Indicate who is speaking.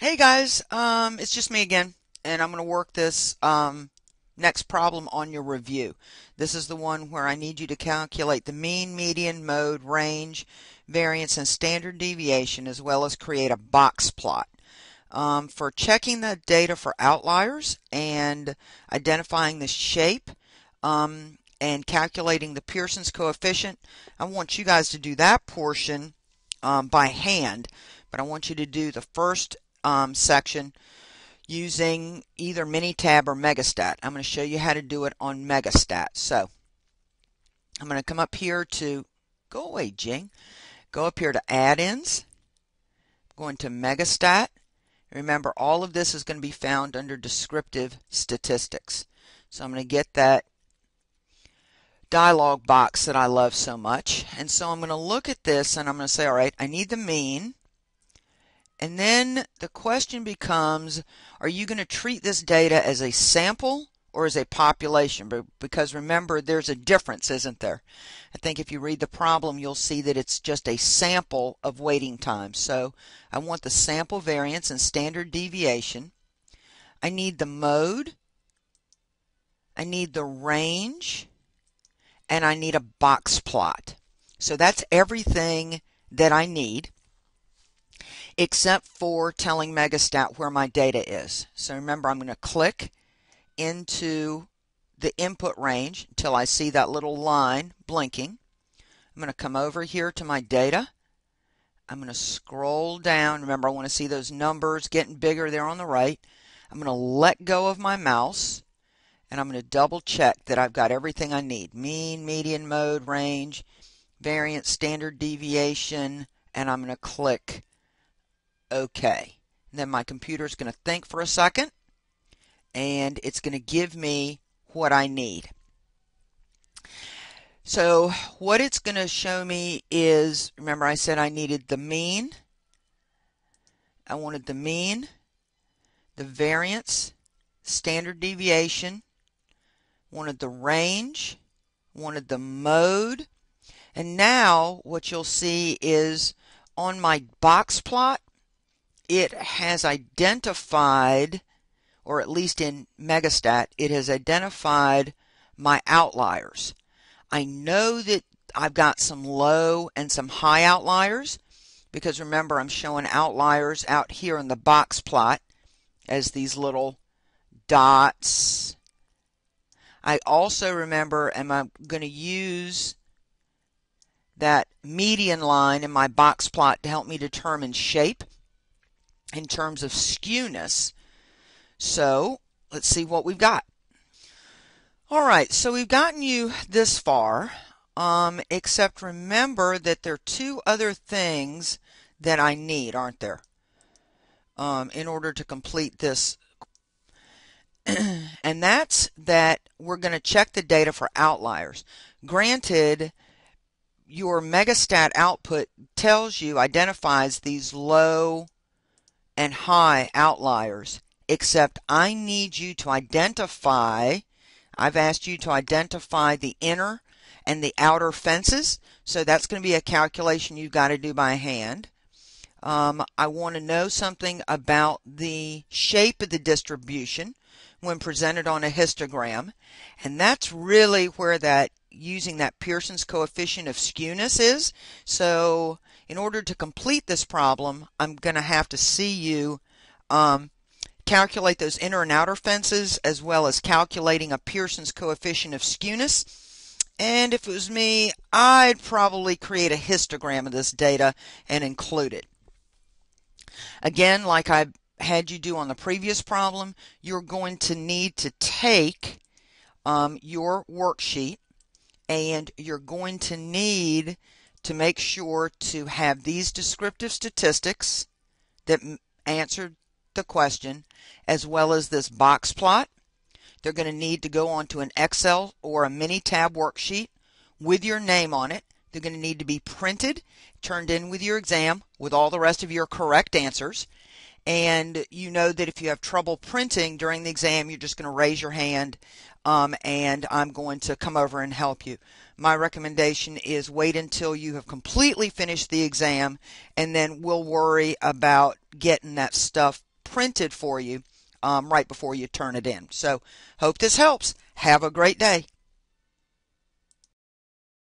Speaker 1: Hey guys, um, it's just me again, and I'm going to work this um, next problem on your review. This is the one where I need you to calculate the mean, median, mode, range, variance, and standard deviation, as well as create a box plot. Um, for checking the data for outliers and identifying the shape um, and calculating the Pearson's coefficient, I want you guys to do that portion um, by hand, but I want you to do the first um, section using either Minitab or Megastat. I'm going to show you how to do it on Megastat. So I'm going to come up here to, go away Jing, go up here to add-ins, going to Megastat. Remember all of this is going to be found under descriptive statistics. So I'm going to get that dialog box that I love so much. And so I'm going to look at this and I'm going to say, all right, I need the mean. And then the question becomes, are you going to treat this data as a sample or as a population? Because remember, there's a difference, isn't there? I think if you read the problem, you'll see that it's just a sample of waiting time. So I want the sample variance and standard deviation. I need the mode. I need the range. And I need a box plot. So that's everything that I need except for telling Megastat where my data is. So remember, I'm going to click into the input range until I see that little line blinking. I'm going to come over here to my data. I'm going to scroll down. Remember, I want to see those numbers getting bigger there on the right. I'm going to let go of my mouse and I'm going to double check that I've got everything I need. Mean, median, mode, range, variance, standard deviation, and I'm going to click OK. And then my computer is going to think for a second and it's going to give me what I need. So what it's going to show me is, remember I said I needed the mean. I wanted the mean, the variance, standard deviation, wanted the range, wanted the mode, and now what you'll see is on my box plot, it has identified, or at least in Megastat, it has identified my outliers. I know that I've got some low and some high outliers because remember I'm showing outliers out here in the box plot as these little dots. I also remember am I going to use that median line in my box plot to help me determine shape in terms of skewness. So let's see what we've got. All right, so we've gotten you this far, um, except remember that there are two other things that I need, aren't there, um, in order to complete this. and that's that we're going to check the data for outliers. Granted, your Megastat output tells you, identifies these low and high outliers, except I need you to identify, I've asked you to identify the inner and the outer fences. So that's going to be a calculation you've got to do by hand. Um, I want to know something about the shape of the distribution when presented on a histogram. And that's really where that using that Pearson's coefficient of skewness is. So in order to complete this problem, I'm going to have to see you um, calculate those inner and outer fences as well as calculating a Pearson's coefficient of skewness. And if it was me, I'd probably create a histogram of this data and include it. Again, like I had you do on the previous problem, you're going to need to take um, your worksheet and you're going to need to make sure to have these descriptive statistics that answered the question, as well as this box plot. They're going to need to go onto an Excel or a Minitab worksheet with your name on it. They're going to need to be printed, turned in with your exam with all the rest of your correct answers. And you know that if you have trouble printing during the exam, you're just going to raise your hand um, and I'm going to come over and help you. My recommendation is wait until you have completely finished the exam and then we'll worry about getting that stuff printed for you um, right before you turn it in. So hope this helps. Have a great day.